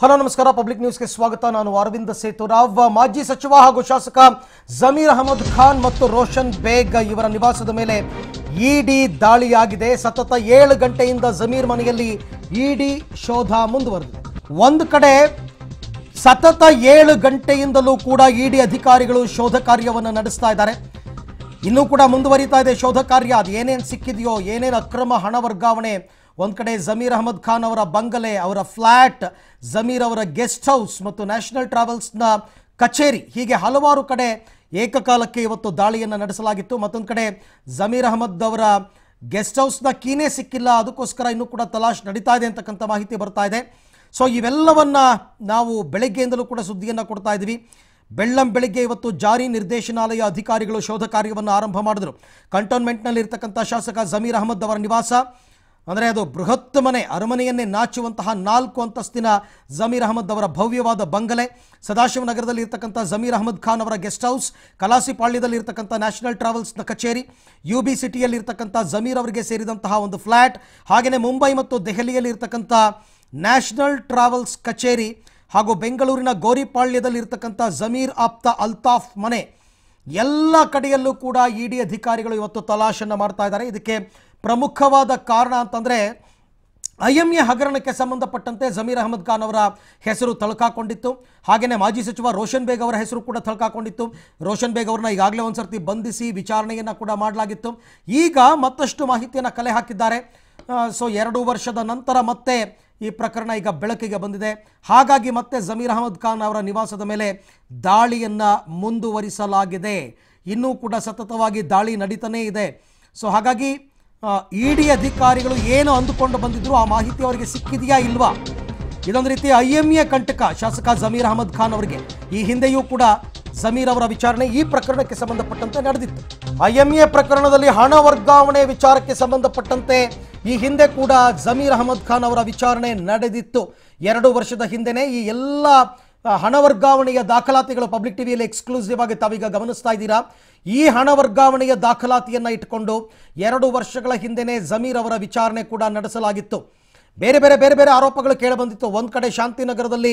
Hello, ನಮಸ್ಕಾರ. Public ನ್ಯೂಸ್ಗೆ ಸ್ವಾಗತ. ನಾನು ಅರವಿಂದ ಸೇತುರಾವ್. ಮಾಜಿ ಸಚಿವ ಹಾಗೂ ಶಾಸಕ ಜಮೀರ್ ಅಹಮದ್ ಖಾನ್ ಮತ್ತು ರೋಷನ್ ಬೇಗ್ ಇವರ ನಿವಾಸದ ಮೇಲೆ ಇಡಿ ದಾಳಿಯಾಗಿದೆ. ಸತತ ಏಳು ಗಂಟೆಯಿಂದ ಜಮೀರ್ ಮನೆಯಲ್ಲಿ ಇಡಿ ಶೋಧ ಮುಂದುವರೆದಿದೆ. ಒಂದು ಕಡೆ ಸತತ ಏಳು ಗಂಟೆಯಿಂದಲೂ ಕೂಡ ಇಡಿ ಅಧಿಕಾರಿಗಳು ಶೋಧ ಕಾರ್ಯವನ್ನು ನಡೆಸ್ತಾ ಇದ್ದಾರೆ. ಇನ್ನೂ ಕೂಡ ಮುಂದುವರಿತಾ ಇದೆ ಶೋಧ ಕಾರ್ಯ. ಅದು ಏನೇನು ಸಿಕ್ಕಿದೆಯೋ, ಏನೇನು ಅಕ್ರಮ ಹಣ ವರ್ಗಾವಣೆ ಒಂದು ಕಡೆ ಜಮೀರ್ ಅಹಮದ್ ಖಾನ್ ಅವರ ಬಂಗಲೆ, ಅವರ ಫ್ಲ್ಯಾಟ್ ಜಮೀರ್ ಅವರ ಗೆಸ್ಟ್ ಹೌಸ್ ಮತ್ತು ನ್ಯಾಷನಲ್ ಟ್ರಾವೆಲ್ಸ್ನ ಕಚೇರಿ, ಹೀಗೆ ಹಲವಾರು ಕಡೆ ಏಕಕಾಲಕ್ಕೆ ಇವತ್ತು ದಾಳಿಯನ್ನು ನಡೆಸಲಾಗಿತ್ತು. ಮತ್ತೊಂದು ಕಡೆ ಜಮೀರ್ ಅಹಮದ್ ಅವರ ಗೆಸ್ಟ್ ಹೌಸ್ನ ಕೀನೇ ಸಿಕ್ಕಿಲ್ಲ, ಅದಕ್ಕೋಸ್ಕರ ಇನ್ನೂ ಕೂಡ ತಲಾಶ್ ನಡೀತಾ ಇದೆ ಅಂತಕ್ಕಂಥ ಮಾಹಿತಿ ಬರ್ತಾ ಇದೆ. ಸೊ ಇವೆಲ್ಲವನ್ನು ನಾವು ಬೆಳಗ್ಗೆಯಿಂದಲೂ ಕೂಡ ಸುದ್ದಿಯನ್ನು ಕೊಡ್ತಾ ಇದ್ವಿ ಬೆಳ್ಳಂ ಬೆಳಿಗ್ಗೆ ಇವತ್ತು ಜಾರಿ ನಿರ್ದೇಶನಾಲಯ ಅಧಿಕಾರಿಗಳು ಶೋಧ ಕಾರ್ಯವನ್ನು ಆರಂಭ ಮಾಡಿದರು. ಕಂಟೋನ್ಮೆಂಟ್ನಲ್ಲಿ ಇರ್ತಕ್ಕಂಥ ಶಾಸಕ ಜಮೀರ್ ಅಹಮದ್ ಅವರ ನಿವಾಸ ಅಂದರೆ ಅದು ಬೃಹತ್ ಮನೆ, ಅರಮನೆಯನ್ನೇ ನಾಚುವಂತಹ ನಾಲ್ಕು ಅಂತಸ್ತಿನ ಜಮೀರ್ ಅಹಮದ್ ಅವರ ಭವ್ಯವಾದ ಬಂಗಲೆ. ಸದಾಶಿವನಗರದಲ್ಲಿ ಇರ್ತಕ್ಕಂಥ ಜಮೀರ್ ಅಹಮದ್ ಖಾನ್ ಅವರ ಗೆಸ್ಟ್ ಹೌಸ್ ಕಲಾಸಿಪಾಳ್ಯದಲ್ಲಿ ಇರತಕ್ಕಂಥ ನ್ಯಾಷನಲ್ ಟ್ರಾವೆಲ್ಸ್ನ ಕಚೇರಿ ಯು ಬಿ ಸಿಟಿಯಲ್ಲಿ ಇರ್ತಕ್ಕಂಥ ಜಮೀರ್ ಅವರಿಗೆ ಸೇರಿದಂತಹ ಒಂದು ಫ್ಲ್ಯಾಟ್ ಹಾಗೆಯೇ ಮುಂಬೈ ಮತ್ತು ದೆಹಲಿಯಲ್ಲಿ ಇರ್ತಕ್ಕಂಥ ನ್ಯಾಷನಲ್ ಟ್ರಾವೆಲ್ಸ್ ಕಚೇರಿ ಹಾಗೂ ಬೆಂಗಳೂರಿನ ಗೋರಿಪಾಳ್ಯದಲ್ಲಿ ಇರ್ತಕ್ಕಂಥ ಜಮೀರ್ ಆಪ್ತ ಅಲ್ತಾಫ್ ಮನೆ. ಎಲ್ಲ ಕಡೆಯಲ್ಲೂ ಕೂಡ ಇಡಿ ಅಧಿಕಾರಿಗಳು ಇವತ್ತು ತಲಾಶನ್ನು ಮಾಡ್ತಾ ಇದ್ದಾರೆ. ಇದಕ್ಕೆ ಪ್ರಮುಖವಾದ ಕಾರಣ ಅಂತಂದರೆ ಐ ಎಂ ಎ ಹಗರಣಕ್ಕೆ ಸಂಬಂಧಪಟ್ಟಂತೆ ಜಮೀರ್ ಅಹಮದ್ ಖಾನ್ ಅವರ ಹೆಸರು ತಳಕಾಕೊಂಡಿತ್ತು. ಹಾಗೆಯೇ ಮಾಜಿ ಸಚಿವ ರೋಷನ್ ಬೇಗ್ ಅವರ ಹೆಸರು ಕೂಡ ತಳಕಾಕೊಂಡಿತ್ತು. ರೋಷನ್ ಬೇಗ್ ಅವರನ್ನ ಈಗಾಗಲೇ ಒಂದು ಸರ್ತಿ ಬಂಧಿಸಿ ವಿಚಾರಣೆಯನ್ನು ಕೂಡ ಮಾಡಲಾಗಿತ್ತು. ಈಗ ಮತ್ತಷ್ಟು ಮಾಹಿತಿಯನ್ನು ಕಲೆ ಹಾಕಿದ್ದಾರೆ. ಸೊ ಎರಡು ವರ್ಷದ ನಂತರ ಮತ್ತೆ ಈ ಪ್ರಕರಣ ಈಗ ಬೆಳಕಿಗೆ ಬಂದಿದೆ. ಹಾಗಾಗಿ ಮತ್ತೆ ಜಮೀರ್ ಅಹಮದ್ ಖಾನ್ ಅವರ ನಿವಾಸದ ಮೇಲೆ ದಾಳಿಯನ್ನು ಮುಂದುವರಿಸಲಾಗಿದೆ. ಇನ್ನೂ ಕೂಡ ಸತತವಾಗಿ ದಾಳಿ ನಡೀತಾನೇ ಇದೆ. ಸೊ ಹಾಗಾಗಿ ಇಡಿ ಅಧಿಕಾರಿಗಳು ಏನು ಅಂದುಕೊಂಡು ಬಂದಿದ್ರು ಆ ಮಾಹಿತಿ ಅವರಿಗೆ ಸಿಕ್ಕಿದೆಯಾ ಇಲ್ವಾ? ಇದೊಂದು ರೀತಿ ಐ ಎಂ ಕಂಟಕ ಶಾಸಕ ಜಮೀರ್ ಅಹಮದ್ ಖಾನ್ ಅವರಿಗೆ. ಈ ಹಿಂದೆಯೂ ಕೂಡ ಜಮೀರ್ ಅವರ ವಿಚಾರಣೆ ಈ ಪ್ರಕರಣಕ್ಕೆ ಸಂಬಂಧಪಟ್ಟಂತೆ ನಡೆದಿತ್ತು. ಐ ಎಂ ಪ್ರಕರಣದಲ್ಲಿ ಹಣ ವರ್ಗಾವಣೆ ವಿಚಾರಕ್ಕೆ ಸಂಬಂಧಪಟ್ಟಂತೆ ಈ ಹಿಂದೆ ಕೂಡ ಜಮೀರ್ ಅಹಮದ್ ಖಾನ್ ಅವರ ವಿಚಾರಣೆ ನಡೆದಿತ್ತು. ಎರಡು ವರ್ಷದ ಹಿಂದೆನೇ ಈ ಎಲ್ಲ ಹಣ ವರ್ಗಾವಣೆಯ ದಾಖಲಾತಿಗಳು ಪಬ್ಲಿಕ್ ಟಿವಿಯಲ್ಲಿ ಎಕ್ಸ್ಕ್ಲೂಸಿವ್ ಆಗಿ ತಾವೀಗ ಗಮನಿಸ್ತಾ ಇದ್ದೀರಾ? ಈ ಹಣ ವರ್ಗಾವಣೆಯ ದಾಖಲಾತಿಯನ್ನು ಇಟ್ಕೊಂಡು ಎರಡು ವರ್ಷಗಳ ಹಿಂದೆನೇ ಜಮೀರ್ ಅವರ ವಿಚಾರಣೆ ಕೂಡ ನಡೆಸಲಾಗಿತ್ತು. ಬೇರೆ ಬೇರೆ ಬೇರೆ ಬೇರೆ ಆರೋಪಗಳು ಕೇಳಿಬಂದಿತ್ತು. ಒಂದು ಕಡೆ ಶಾಂತಿನಗರದಲ್ಲಿ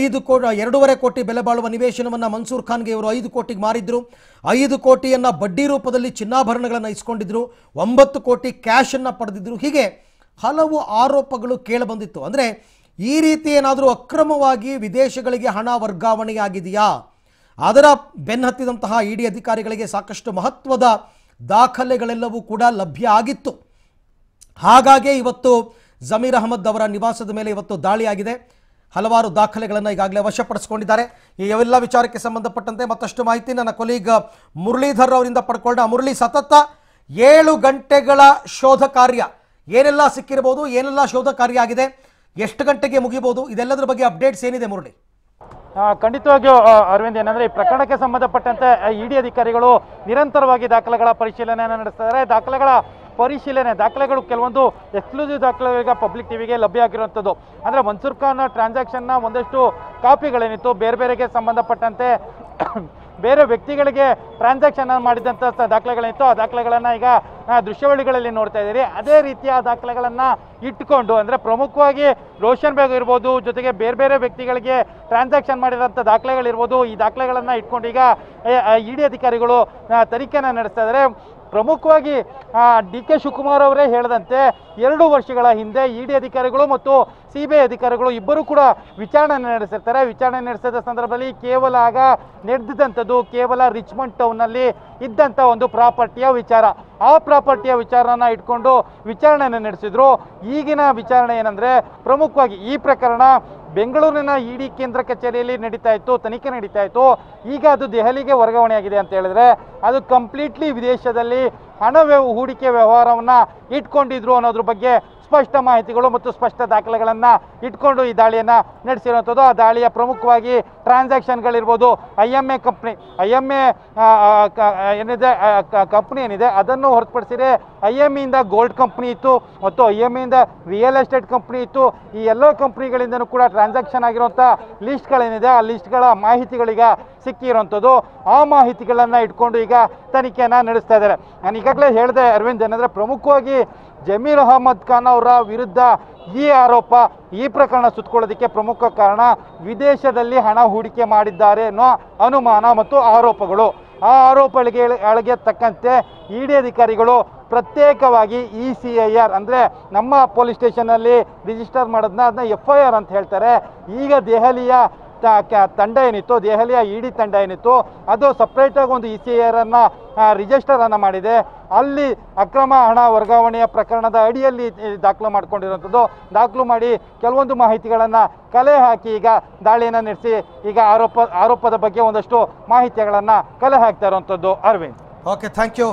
ಐದು ಕೋ, ಎರಡೂವರೆ ಕೋಟಿ ಬೆಲೆ ಬಾಳುವ ನಿವೇಶನವನ್ನು ಮನ್ಸೂರ್ ಖಾನ್ಗೆ ಇವರು ಐದು ಕೋಟಿಗೆ ಮಾರಿದ್ರು. ಐದು ಕೋಟಿಯನ್ನು ಬಡ್ಡಿ ರೂಪದಲ್ಲಿ ಚಿನ್ನಾಭರಣಗಳನ್ನು ಇಸ್ಕೊಂಡಿದ್ರು. ಒಂಬತ್ತು ಕೋಟಿ ಕ್ಯಾಶನ್ನು ಪಡೆದಿದ್ರು. ಹೀಗೆ ಹಲವು ಆರೋಪಗಳು ಕೇಳಿಬಂದಿತ್ತು. ಅಂದರೆ ಈ ರೀತಿ ಏನಾದರೂ ಅಕ್ರಮವಾಗಿ ವಿದೇಶಗಳಿಗೆ ಹಣ ವರ್ಗಾವಣೆಯಾಗಿದೆಯಾ? ಅದರ ಬೆನ್ನಹತ್ತಿದಂತಹ ಇಡಿ ಅಧಿಕಾರಿಗಳಿಗೆ ಸಾಕಷ್ಟು ಮಹತ್ವದ ದಾಖಲೆಗಳೆಲ್ಲವೂ ಕೂಡ ಲಭ್ಯ ಆಗಿತ್ತು. ಹಾಗಾಗಿ ಇವತ್ತು ಜಮೀರ್ ಅಹಮದ್ ಅವರ ನಿವಾಸದ ಮೇಲೆ ಇವತ್ತು ದಾಳಿಯಾಗಿದೆ. ಹಲವಾರು ದಾಖಲೆಗಳನ್ನು ಈಗಾಗಲೇ ವಶಪಡಿಸಿಕೊಂಡಿದ್ದಾರೆ. ಈ ಎಲ್ಲ ವಿಚಾರಕ್ಕೆ ಸಂಬಂಧಪಟ್ಟಂತೆ ಮತ್ತಷ್ಟು ಮಾಹಿತಿ ನನ್ನ ಕೊಲೀಗ್ ಮುರಳೀಧರ್ ಅವರಿಂದ ಪಡ್ಕೊಂಡ ಮುರಳಿ, ಸತತ ಏಳು ಗಂಟೆಗಳ ಶೋಧ ಕಾರ್ಯ. ಏನೆಲ್ಲ ಸಿಕ್ಕಿರಬಹುದು? ಏನೆಲ್ಲ ಶೋಧ ಕಾರ್ಯ ಆಗಿದೆ? ಎಷ್ಟು ಗಂಟೆಗೆ ಮುಗಿಬಹುದು ಇದೆಲ್ಲದರ ಬಗ್ಗೆ ಅಪ್ಡೇಟ್ಸ್ ಏನಿದೆ ಮುರಳಿ? ಖಂಡಿತವಾಗಿಯೂ ಅರವಿಂದ್, ಏನಂದ್ರೆ ಈ ಪ್ರಕರಣಕ್ಕೆ ಸಂಬಂಧಪಟ್ಟಂತೆ ಇಡಿ ಅಧಿಕಾರಿಗಳು ನಿರಂತರವಾಗಿ ದಾಖಲೆಗಳ ಪರಿಶೀಲನೆಯನ್ನು ನಡೆಸ್ತಾರೆ. ದಾಖಲೆಗಳ ಪರಿಶೀಲನೆ, ದಾಖಲೆಗಳು ಕೆಲವೊಂದು ಎಕ್ಸ್ಕ್ಲೂಸಿವ್ ದಾಖಲೆಗಳು ಈಗ ಪಬ್ಲಿಕ್ ಟಿವಿಗೆ ಲಭ್ಯ ಆಗಿರುವಂಥದ್ದು. ಅಂದರೆ ಮನ್ಸೂರ್ ಖಾನ್ ಟ್ರಾನ್ಸಾಕ್ಷನ್ನ ಒಂದಷ್ಟು ಕಾಪಿಗಳೇನಿತ್ತು, ಬೇರೆ ಬೇರೆಗೆ ಸಂಬಂಧಪಟ್ಟಂತೆ, ಬೇರೆ ವ್ಯಕ್ತಿಗಳಿಗೆ ಟ್ರಾನ್ಸಾಕ್ಷನ್ ಮಾಡಿದಂಥ ದಾಖಲೆಗಳೇನಿತ್ತು. ಆ ದಾಖಲೆಗಳನ್ನು ಈಗ ದೃಶ್ಯಾವಳಿಗಳಲ್ಲಿ ನೋಡ್ತಾ ಇದ್ದೀರಿ. ಅದೇ ರೀತಿಯ ದಾಖಲೆಗಳನ್ನು ಇಟ್ಕೊಂಡು ಅಂದರೆ ಪ್ರಮುಖವಾಗಿ ರೋಷನ್ ಬೇಗ್ ಇರ್ಬೋದು ಜೊತೆಗೆ ಬೇರೆ ಬೇರೆ ವ್ಯಕ್ತಿಗಳಿಗೆ ಟ್ರಾನ್ಸಾಕ್ಷನ್ ಮಾಡಿರೋಂಥ ದಾಖಲೆಗಳಿರ್ಬೋದು ಈ ದಾಖಲೆಗಳನ್ನು ಇಟ್ಕೊಂಡು ಈಗ ಇಡಿ ಅಧಿಕಾರಿಗಳು ಆ, ತನಿಖೆಯನ್ನು ನಡೆಸ್ತಾ ಇದ್ದಾರೆ. ಪ್ರಮುಖವಾಗಿ ಡಿ ಕೆ ಶಿವಕುಮಾರ್ ಅವರೇ ಹೇಳಿದಂತೆ ಎರಡು ವರ್ಷಗಳ ಹಿಂದೆ ಇ ಡಿ ಅಧಿಕಾರಿಗಳು ಮತ್ತು ಸಿ ಬಿ ಐ ಅಧಿಕಾರಿಗಳು ಇಬ್ಬರೂ ಕೂಡ ವಿಚಾರಣೆ ನಡೆಸಿರ್ತಾರೆ. ವಿಚಾರಣೆ ನಡೆಸಿದ ಸಂದರ್ಭದಲ್ಲಿ ಕೇವಲ ಆಗ ನಡೆದಿದ್ದಂಥದ್ದು ಕೇವಲ ರಿಚ್ಮಂಡ್ ಟೌನ್ನಲ್ಲಿ ಇದ್ದಂಥ ಒಂದು ಪ್ರಾಪರ್ಟಿಯ ವಿಚಾರ. ಆ ಪ್ರಾಪರ್ಟಿಯ ವಿಚಾರನ ಇಟ್ಕೊಂಡು ವಿಚಾರಣೆಯನ್ನು ನಡೆಸಿದ್ರು. ಈಗಿನ ವಿಚಾರಣೆ ಏನಂದ್ರೆ, ಪ್ರಮುಖವಾಗಿ ಈ ಪ್ರಕರಣ ಬೆಂಗಳೂರಿನ ಇಡಿ ಕೇಂದ್ರ ಕಚೇರಿಯಲ್ಲಿ ನಡೀತಾ ಇತ್ತು, ತನಿಖೆ ನಡೀತಾ ಇತ್ತು. ಈಗ ಅದು ದೆಹಲಿಗೆ ವರ್ಗಾವಣೆಯಾಗಿದೆ ಅಂತ ಹೇಳಿದ್ರೆ, ಅದು ಕಂಪ್ಲೀಟ್ಲಿ ವಿದೇಶದಲ್ಲಿ ಹಣ ವ್ಯವ ಹೂಡಿಕೆ ವ್ಯವಹಾರವನ್ನ ಇಟ್ಕೊಂಡಿದ್ರು ಅನ್ನೋದ್ರ ಬಗ್ಗೆ ಸ್ಪಷ್ಟ ಮಾಹಿತಿಗಳು ಮತ್ತು ಸ್ಪಷ್ಟ ದಾಖಲೆಗಳನ್ನು ಇಟ್ಕೊಂಡು ಈ ದಾಳಿಯನ್ನು ನಡೆಸಿರುವಂಥದ್ದು. ಆ ದಾಳಿಯ ಪ್ರಮುಖವಾಗಿ ಟ್ರಾನ್ಸಾಕ್ಷನ್ಗಳಿರ್ಬೋದು. I M A company I M A ಏನಿದೆ ಕಂಪ್ನಿ ಏನಿದೆ, ಅದನ್ನು ಹೊರತುಪಡಿಸಿದರೆ ಐ ಎಂ ಇಂದ ಗೋಲ್ಡ್ ಕಂಪ್ನಿ ಇತ್ತು, ಮತ್ತು ಐ ಎಂ ಇಂದ ರಿಯಲ್ ಎಸ್ಟೇಟ್ ಕಂಪ್ನಿ ಇತ್ತು. ಈ ಎಲ್ಲ ಕಂಪ್ನಿಗಳಿಂದನೂ ಕೂಡ ಟ್ರಾನ್ಸಾಕ್ಷನ್ ಆಗಿರುವಂಥ ಲಿಸ್ಟ್ಗಳೇನಿದೆ, ಆ ಲಿಸ್ಟ್ಗಳ ಮಾಹಿತಿಗಳೀಗ ಸಿಕ್ಕಿರುವಂಥದ್ದು. ಆ ಮಾಹಿತಿಗಳನ್ನು ಇಟ್ಕೊಂಡು ಈಗ ತನಿಖೆಯನ್ನು ನಡೆಸ್ತಾ ಇದ್ದಾರೆ. ನಾನು ಈಗಾಗಲೇ ಹೇಳಿದೆ, ಅರವಿಂದ್, ಏನಂದರೆ ಪ್ರಮುಖವಾಗಿ ಜಮೀರ್ ಅಹಮದ್ ಖಾನ್ ಅವರ ವಿರುದ್ಧ ಈ ಆರೋಪ, ಈ ಪ್ರಕರಣ ಸುತ್ತಕೊಳ್ಳೋದಕ್ಕೆ ಪ್ರಮುಖ ಕಾರಣ ವಿದೇಶದಲ್ಲಿ ಹಣ ಹೂಡಿಕೆ ಮಾಡಿದ್ದಾರೆ ಅನ್ನೋ ಅನುಮಾನ ಮತ್ತು ಆರೋಪಗಳು. ಆ ಆರೋಪಗಳಿಗೆ ಅಳಗೆ ತಕ್ಕಂತೆ ಇ ಅಧಿಕಾರಿಗಳು ಪ್ರತ್ಯೇಕವಾಗಿ ಇ ಸಿ ಐ ಆರ್, ಅಂದರೆ ನಮ್ಮ ಪೊಲೀಸ್ ಸ್ಟೇಷನಲ್ಲಿ ರಿಜಿಸ್ಟರ್ ಮಾಡೋದನ್ನ ಅದನ್ನ ಎಫ್ ಐ ಆರ್ ಅಂತ ಹೇಳ್ತಾರೆ. ಈಗ ದೆಹಲಿಯ ತಂಡ ಏನಿತ್ತು? ದೆಹಲಿಯ ಇ ಡಿ ತಂಡ ಏನಿತ್ತು? ಅದು ಸಪ್ರೇಟಾಗಿ ಒಂದು ಇ ಸಿ ಆರ್ ರಿಜಿಸ್ಟರನ್ನು ಮಾಡಿದೆ. ಅಲ್ಲಿ ಅಕ್ರಮ ಹಣ ವರ್ಗಾವಣೆಯ ಪ್ರಕರಣದ ಅಡಿಯಲ್ಲಿ ದಾಖಲು ಮಾಡಿಕೊಂಡಿರುವಂಥದ್ದು. ದಾಖಲು ಮಾಡಿ ಕೆಲವೊಂದು ಮಾಹಿತಿಗಳನ್ನು ಕಲೆ ಹಾಕಿ ಈಗ ದಾಳಿಯನ್ನು ನಡೆಸಿ ಈಗ ಆರೋಪ, ಆರೋಪದ ಬಗ್ಗೆ ಒಂದಷ್ಟು ಮಾಹಿತಿಗಳನ್ನು ಕಲೆ ಹಾಕ್ತಾ ಇರುವಂಥದ್ದು. ಅರವಿಂದ್. Okay thank you